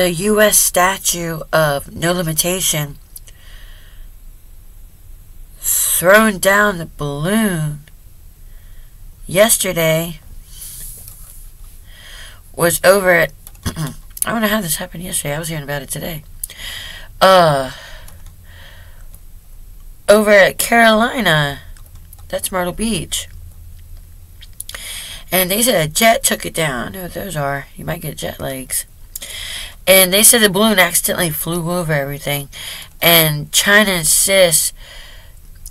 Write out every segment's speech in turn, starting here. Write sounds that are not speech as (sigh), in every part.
the U.S. statue of no limitation thrown down the balloon yesterday was over at (clears throat) I don't know how this happened yesterday. I was hearing about it today. Uh over at Carolina. That's Myrtle Beach. And they said a jet took it down. I know what those are. You might get jet legs. And they said the balloon accidentally flew over everything. And China insists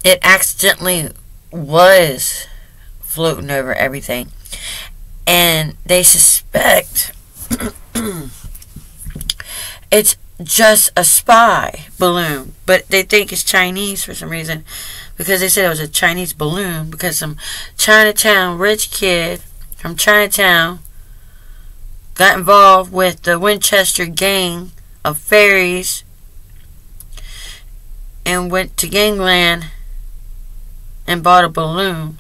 it accidentally was floating over everything. And they suspect (clears throat) it's just a spy balloon. But they think it's Chinese for some reason. Because they said it was a Chinese balloon. Because some Chinatown rich kid from Chinatown got involved with the Winchester gang of fairies and went to gangland and bought a balloon.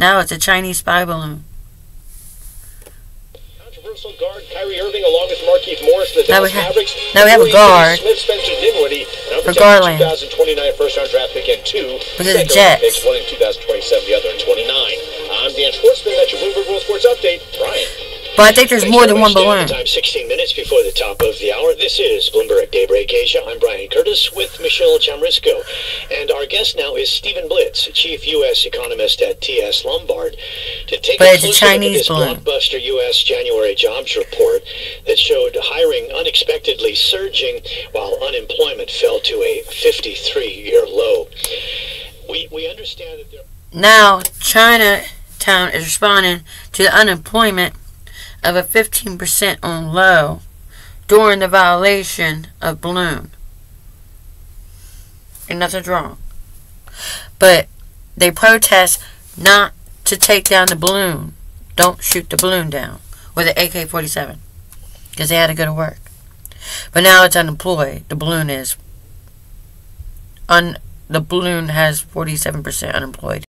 Now it's a Chinese spy balloon. Controversial guard Kyrie Irving along with Markieff Morris, the Now we have- now we have a guard Smith, Spencer Dinwiddie, for Garland. 2029 first round draft pick and two at the Jets. picks, one in 2027, the other in 29. I'm Dan Schwartzman. That's your Bloomberg World Sports Update. Brian. But I think there's more than one balloon. Time 16 minutes before the top of the hour. This is Bloomberg Daybreak Asia. I'm Brian Curtis with Michelle Jamrisko. And our guest now is Stephen Blitz, Chief U.S. Economist at T.S. Lombard, to take But a it's a closer look at Chinese this balloon. blockbuster U.S. January jobs report that showed hiring unexpectedly surging while unemployment fell to a 53-year low. We, we understand that there Now, Chinatown is responding to the unemployment of a 15% on low during the violation of balloon. And nothing's wrong. But they protest not to take down the balloon. Don't shoot the balloon down with an AK 47 because they had to go to work. But now it's unemployed. The balloon is. Un, the balloon has 47% unemployed.